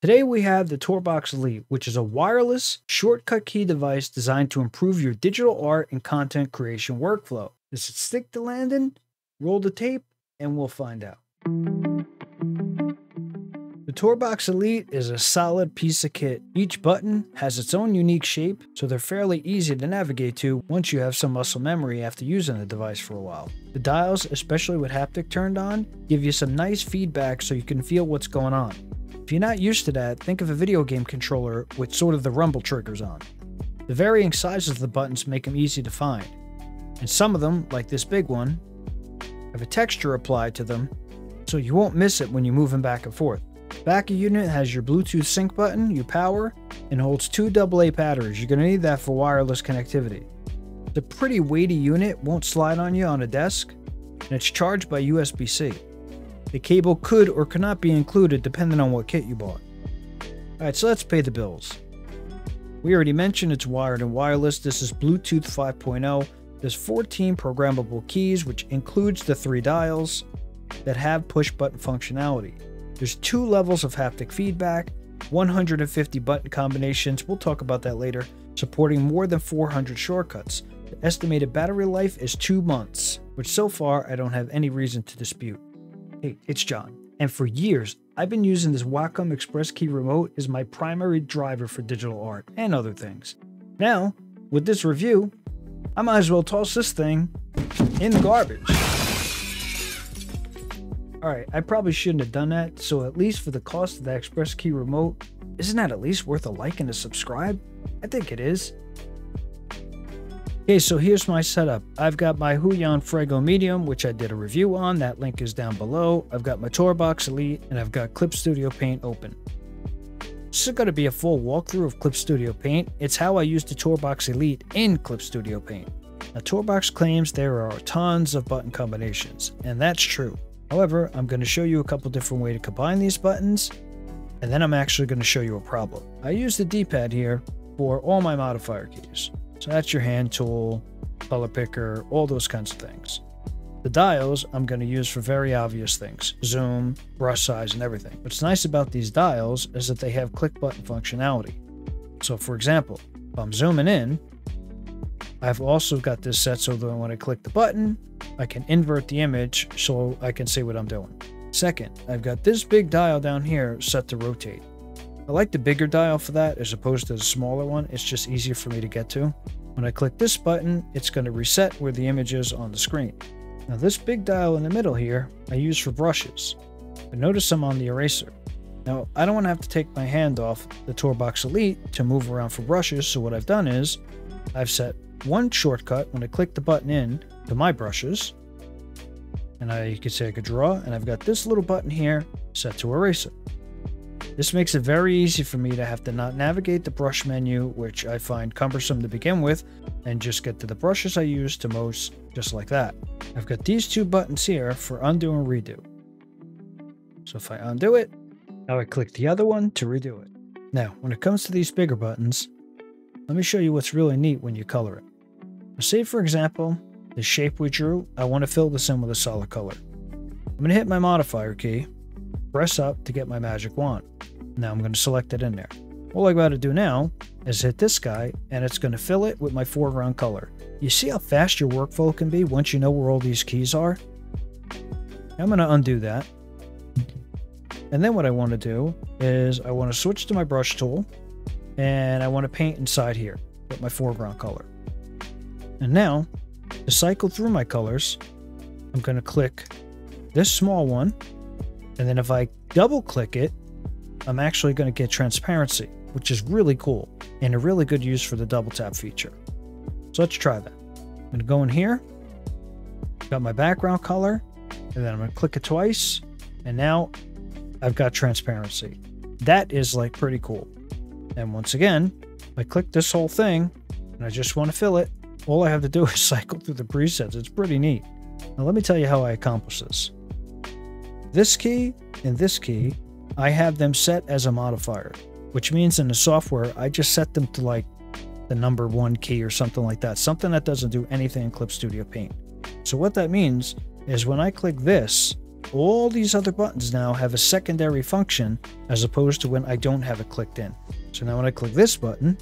Today we have the TourBox Elite, which is a wireless shortcut key device designed to improve your digital art and content creation workflow. Does it stick to landing? Roll the tape and we'll find out. The TourBox Elite is a solid piece of kit. Each button has its own unique shape, so they're fairly easy to navigate to once you have some muscle memory after using the device for a while. The dials, especially with haptic turned on, give you some nice feedback so you can feel what's going on. If you're not used to that, think of a video game controller with sort of the rumble triggers on. The varying sizes of the buttons make them easy to find, and some of them, like this big one, have a texture applied to them so you won't miss it when you move them back and forth. Back of unit has your Bluetooth sync button, your power, and holds two AA batteries. You're going to need that for wireless connectivity. The pretty weighty unit won't slide on you on a desk, and it's charged by USB-C. The cable could or could not be included depending on what kit you bought. Alright, so let's pay the bills. We already mentioned it's wired and wireless. This is Bluetooth 5.0. There's 14 programmable keys, which includes the three dials that have push button functionality. There's two levels of haptic feedback, 150 button combinations, we'll talk about that later, supporting more than 400 shortcuts. The estimated battery life is two months, which so far I don't have any reason to dispute. Hey, it's John. And for years, I've been using this Wacom Express Key remote as my primary driver for digital art and other things. Now, with this review, I might as well toss this thing in the garbage. Alright, I probably shouldn't have done that, so at least for the cost of the Express Key remote, isn't that at least worth a like and a subscribe? I think it is. Okay, so here's my setup. I've got my Huion Fuego Medium, which I did a review on. That link is down below. I've got my TourBox Elite, and I've got Clip Studio Paint open. This is going to be a full walkthrough of Clip Studio Paint. It's how I use the TourBox Elite in Clip Studio Paint. Now, TourBox claims there are tons of button combinations, and that's true. However, I'm going to show you a couple different ways to combine these buttons, and then I'm actually going to show you a problem. I use the D-pad here for all my modifier keys. So that's your hand tool, color picker, all those kinds of things. The dials I'm going to use for very obvious things zoom, brush size, and everything. What's nice about these dials is that they have click button functionality. So, for example, if I'm zooming in, I've also got this set so that when I click the button, I can invert the image so I can see what I'm doing. Second, I've got this big dial down here set to rotate. I like the bigger dial for that as opposed to the smaller one. It's just easier for me to get to. When I click this button, it's going to reset where the image is on the screen. Now this big dial in the middle here, I use for brushes. But notice I'm on the eraser. Now, I don't want to have to take my hand off the TourBox Elite to move around for brushes, so what I've done is, I've set one shortcut when I click the button in to my brushes, and I, you can say I could draw, and I've got this little button here set to eraser. This makes it very easy for me to have to not navigate the brush menu, which I find cumbersome to begin with, and just get to the brushes I use to most, just like that. I've got these two buttons here for undo and redo. So if I undo it, now I click the other one to redo it. Now, when it comes to these bigger buttons, let me show you what's really neat when you color it. say for example, the shape we drew, I want to fill this in with a solid color. I'm going to hit my modifier key, press up to get my magic wand. Now I'm going to select it in there. All I got to do now is hit this guy and it's going to fill it with my foreground color. You see how fast your workflow can be once you know where all these keys are? I'm going to undo that. And then what I want to do is I want to switch to my brush tool and I want to paint inside here with my foreground color. And now to cycle through my colors, I'm going to click this small one and then if I double click it, I'm actually going to get transparency, which is really cool and a really good use for the double tap feature. So let's try that. I'm going to go in here, got my background color, and then I'm going to click it twice, and now I've got transparency. That is like pretty cool. And once again, I click this whole thing and I just want to fill it. All I have to do is cycle through the presets. It's pretty neat. Now let me tell you how I accomplish this. This key and this key, I have them set as a modifier, which means in the software, I just set them to like the number one key or something like that, something that doesn't do anything in Clip Studio Paint. So what that means is when I click this, all these other buttons now have a secondary function as opposed to when I don't have it clicked in. So now when I click this button,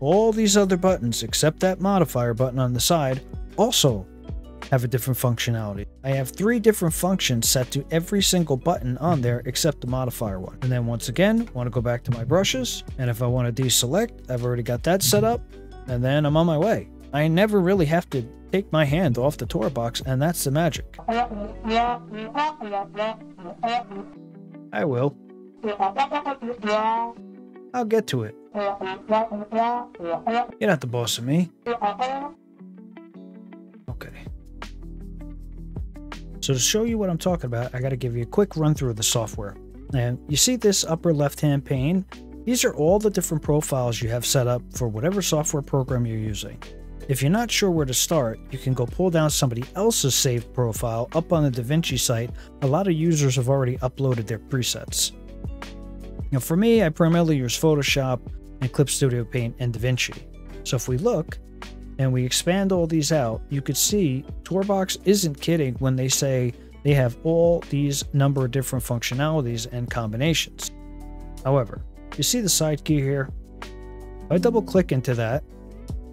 all these other buttons except that modifier button on the side also have a different functionality. I have three different functions set to every single button on there except the modifier one. And then once again, want to go back to my brushes. And if I want to deselect, I've already got that set up. And then I'm on my way. I never really have to take my hand off the tour box, and that's the magic. I will. I'll get to it. You're not the boss of me. Okay. So to show you what I'm talking about, I got to give you a quick run through of the software. And you see this upper left hand pane? These are all the different profiles you have set up for whatever software program you're using. If you're not sure where to start, you can go pull down somebody else's saved profile up on the DaVinci site. A lot of users have already uploaded their presets. Now for me, I primarily use Photoshop and Clip Studio Paint and DaVinci. So if we look and we expand all these out, you could see Tourbox isn't kidding when they say they have all these number of different functionalities and combinations. However, you see the side key here? If I double click into that,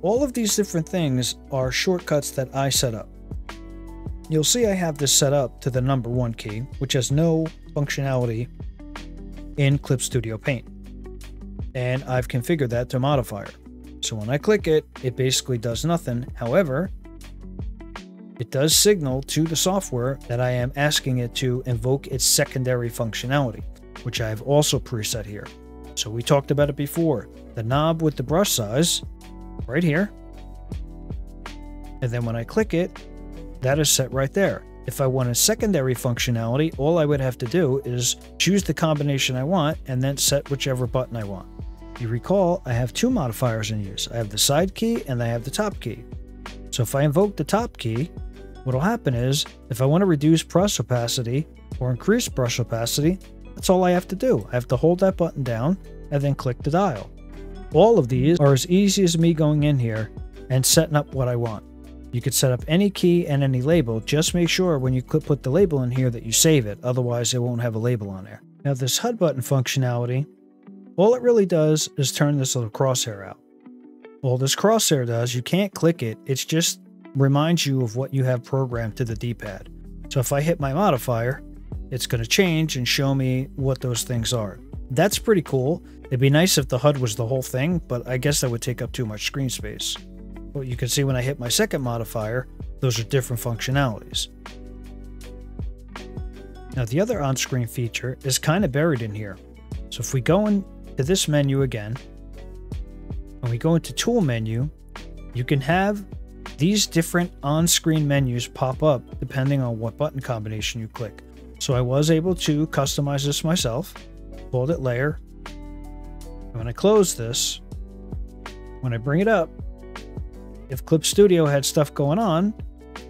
all of these different things are shortcuts that I set up. You'll see I have this set up to the number one key, which has no functionality in Clip Studio Paint. And I've configured that to modifier. So when I click it, it basically does nothing. However, it does signal to the software that I am asking it to invoke its secondary functionality, which I have also preset here. So we talked about it before. The knob with the brush size right here. And then when I click it, that is set right there. If I want a secondary functionality, all I would have to do is choose the combination I want and then set whichever button I want. You recall, I have two modifiers in use. I have the side key and I have the top key. So if I invoke the top key, what will happen is, if I want to reduce brush opacity or increase brush opacity, that's all I have to do. I have to hold that button down and then click the dial. All of these are as easy as me going in here and setting up what I want. You could set up any key and any label. Just make sure when you put the label in here that you save it. Otherwise, it won't have a label on there. Now, this HUD button functionality, all it really does is turn this little crosshair out. All this crosshair does, you can't click it. It just reminds you of what you have programmed to the D-pad. So if I hit my modifier, it's going to change and show me what those things are. That's pretty cool. It'd be nice if the HUD was the whole thing, but I guess that would take up too much screen space. But you can see when I hit my second modifier, those are different functionalities. Now the other on-screen feature is kind of buried in here. So if we go into this menu again, and we go into tool menu, you can have these different on-screen menus pop up depending on what button combination you click. So I was able to customize this myself, pulled it layer, when I close this, when I bring it up, if Clip Studio had stuff going on,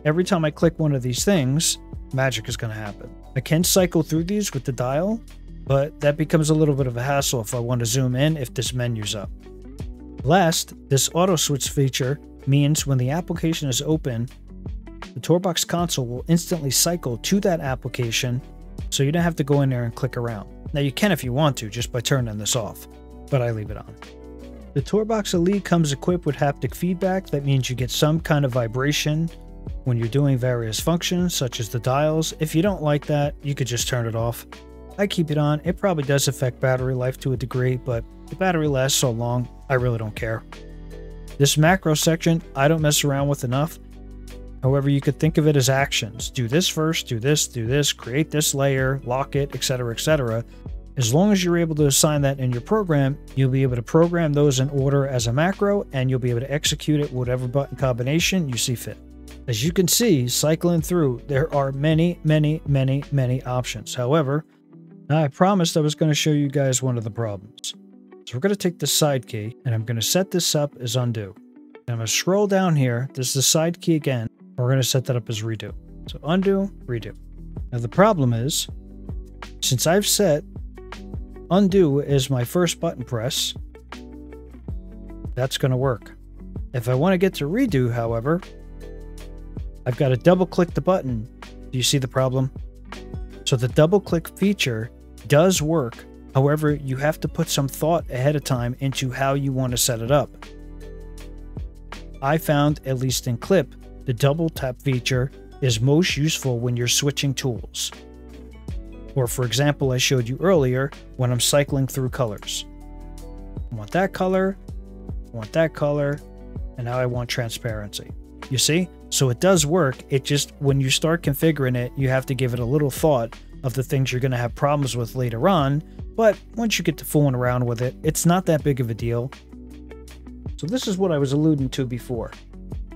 every time I click one of these things, magic is going to happen. I can cycle through these with the dial, but that becomes a little bit of a hassle if I want to zoom in if this menu's up. Last, this auto switch feature means when the application is open, the TourBox console will instantly cycle to that application so you don't have to go in there and click around. Now you can if you want to just by turning this off but I leave it on. The TourBox Elite comes equipped with haptic feedback. That means you get some kind of vibration when you're doing various functions, such as the dials. If you don't like that, you could just turn it off. I keep it on. It probably does affect battery life to a degree, but the battery lasts so long, I really don't care. This macro section, I don't mess around with enough. However, you could think of it as actions. Do this first, do this, do this, create this layer, lock it, etc., etc. As long as you're able to assign that in your program, you'll be able to program those in order as a macro and you'll be able to execute it whatever button combination you see fit. As you can see, cycling through, there are many, many, many, many options. However, I promised I was going to show you guys one of the problems. So we're going to take the side key and I'm going to set this up as undo. And I'm going to scroll down here. This is the side key again. We're going to set that up as redo. So undo, redo. Now the problem is, since I've set Undo is my first button press. That's going to work. If I want to get to redo, however, I've got to double click the button. Do you see the problem? So the double click feature does work. However, you have to put some thought ahead of time into how you want to set it up. I found, at least in Clip, the double tap feature is most useful when you're switching tools. Or for example, I showed you earlier when I'm cycling through colors. I want that color, I want that color, and now I want transparency. You see? So it does work. It just, when you start configuring it, you have to give it a little thought of the things you're going to have problems with later on. But once you get to fooling around with it, it's not that big of a deal. So this is what I was alluding to before.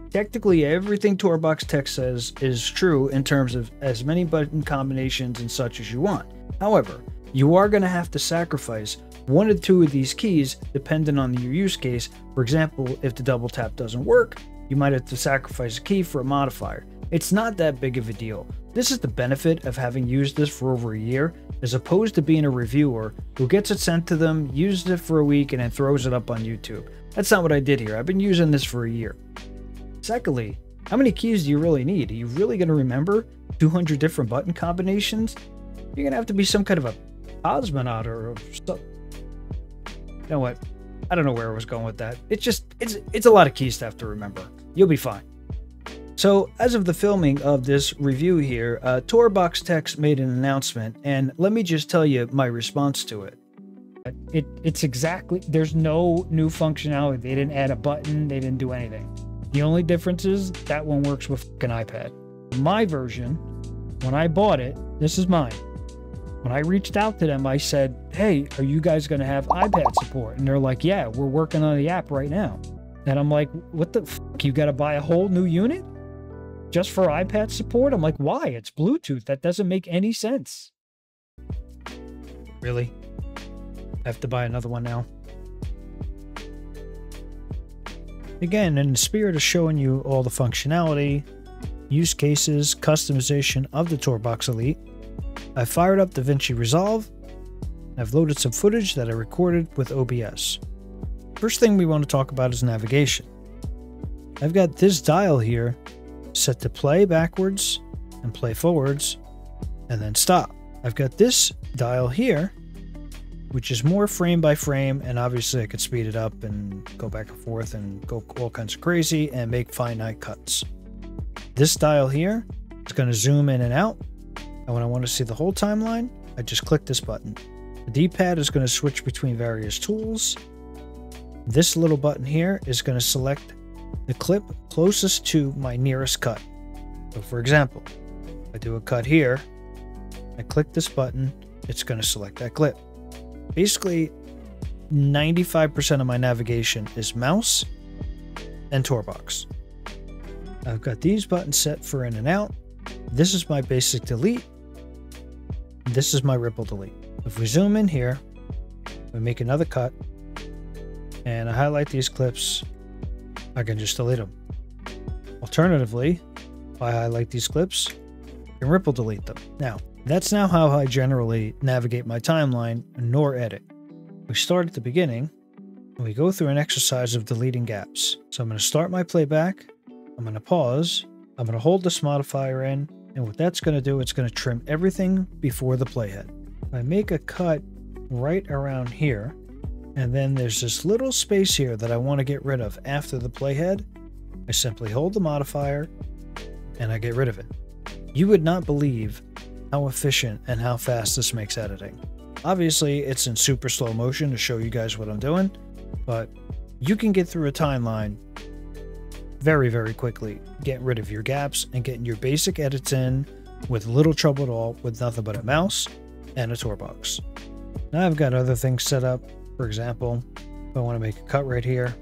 Technically, everything TourBox Tech says is true in terms of as many button combinations and such as you want. However, you are going to have to sacrifice one or two of these keys depending on your use case. For example, if the double tap doesn't work, you might have to sacrifice a key for a modifier. It's not that big of a deal. This is the benefit of having used this for over a year, as opposed to being a reviewer who gets it sent to them, uses it for a week, and then throws it up on YouTube. That's not what I did here. I've been using this for a year. Secondly, how many keys do you really need? Are you really going to remember 200 different button combinations? You're going to have to be some kind of a cosmonaut or something. You know what? I don't know where I was going with that. It's just it's it's a lot of keys to have to remember. You'll be fine. So, as of the filming of this review here, uh, TourBox Techs made an announcement, and let me just tell you my response to it. It it's exactly there's no new functionality. They didn't add a button. They didn't do anything. The only difference is that one works with an iPad. My version, when I bought it, this is mine. When I reached out to them, I said, Hey, are you guys going to have iPad support? And they're like, Yeah, we're working on the app right now. And I'm like, What the fuck? You got to buy a whole new unit just for iPad support? I'm like, Why? It's Bluetooth. That doesn't make any sense. Really? I have to buy another one now. Again, in the spirit of showing you all the functionality, use cases, customization of the TourBox Elite, I fired up DaVinci Resolve. I've loaded some footage that I recorded with OBS. First thing we want to talk about is navigation. I've got this dial here set to play backwards and play forwards and then stop. I've got this dial here which is more frame by frame and obviously I could speed it up and go back and forth and go all kinds of crazy and make finite cuts. This dial here is going to zoom in and out and when I want to see the whole timeline, I just click this button. The D-pad is going to switch between various tools. This little button here is going to select the clip closest to my nearest cut. So for example, if I do a cut here, I click this button, it's going to select that clip. Basically, 95% of my navigation is mouse and TourBox. I've got these buttons set for in and out. This is my basic delete. This is my ripple delete. If we zoom in here, we make another cut, and I highlight these clips, I can just delete them. Alternatively, if I highlight these clips, I can ripple delete them. Now, that's now how I generally navigate my timeline nor edit. We start at the beginning, and we go through an exercise of deleting gaps. So I'm going to start my playback, I'm going to pause, I'm going to hold this modifier in, and what that's going to do, it's going to trim everything before the playhead. I make a cut right around here, and then there's this little space here that I want to get rid of after the playhead. I simply hold the modifier and I get rid of it. You would not believe how efficient and how fast this makes editing. Obviously, it's in super slow motion to show you guys what I'm doing, but you can get through a timeline very, very quickly, getting rid of your gaps and getting your basic edits in with little trouble at all with nothing but a mouse and a TourBox. Now I've got other things set up. For example, if I want to make a cut right here,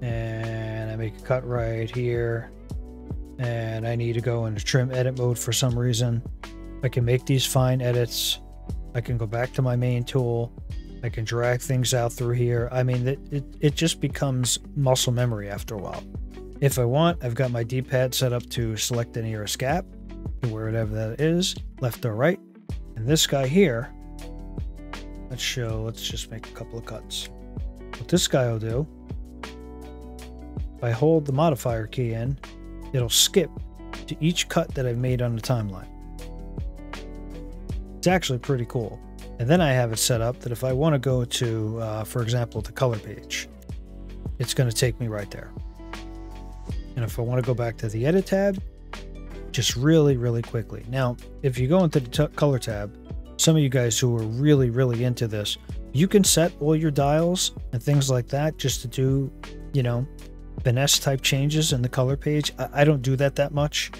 and I make a cut right here, and I need to go into trim edit mode for some reason, I can make these fine edits. I can go back to my main tool. I can drag things out through here. I mean, it, it, it just becomes muscle memory after a while. If I want, I've got my D-pad set up to select the nearest gap, wherever that is, left or right. And this guy here, let's show, let's just make a couple of cuts. What this guy will do, if I hold the modifier key in, it'll skip to each cut that I've made on the timeline. It's actually pretty cool. And then I have it set up that if I want to go to, uh, for example, the color page, it's going to take me right there. And if I want to go back to the edit tab, just really, really quickly. Now, if you go into the color tab, some of you guys who are really, really into this, you can set all your dials and things like that just to do, you know, finesse type changes in the color page. I, I don't do that that much.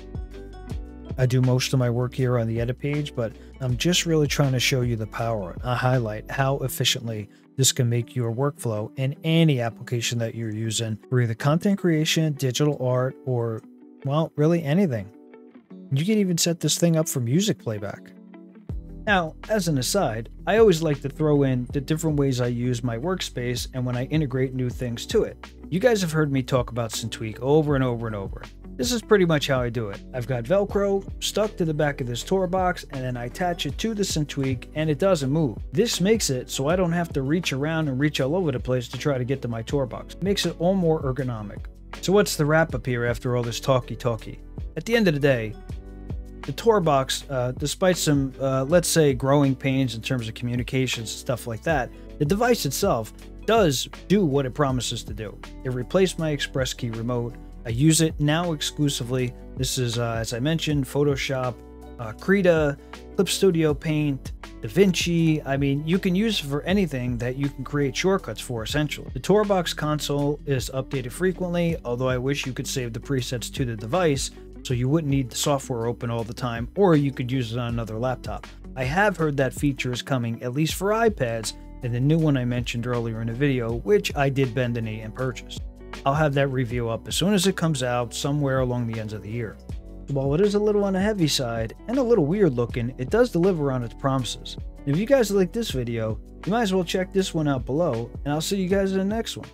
I do most of my work here on the edit page, but I'm just really trying to show you the power, I highlight how efficiently this can make your workflow in any application that you're using for either content creation, digital art, or, well, really anything. You can even set this thing up for music playback. Now, as an aside, I always like to throw in the different ways I use my workspace and when I integrate new things to it. You guys have heard me talk about Syntweak over and over and over. This is pretty much how I do it. I've got Velcro stuck to the back of this tour box and then I attach it to the Syntweak and it doesn't move. This makes it so I don't have to reach around and reach all over the place to try to get to my tour box. It makes it all more ergonomic. So what's the wrap up here after all this talky talky? At the end of the day, the Tour box, uh, despite some, uh, let's say, growing pains in terms of communications and stuff like that, the device itself does do what it promises to do. It replaced my Express Key remote. I use it now exclusively. This is, uh, as I mentioned, Photoshop, uh, Krita, Clip Studio Paint, DaVinci. I mean, you can use it for anything that you can create shortcuts for, essentially. The Tourbox console is updated frequently, although I wish you could save the presets to the device so you wouldn't need the software open all the time, or you could use it on another laptop. I have heard that feature is coming, at least for iPads, and the new one I mentioned earlier in the video, which I did bend the knee and purchase. I'll have that review up as soon as it comes out somewhere along the ends of the year. While it is a little on the heavy side and a little weird looking, it does deliver on its promises. If you guys like this video, you might as well check this one out below, and I'll see you guys in the next one.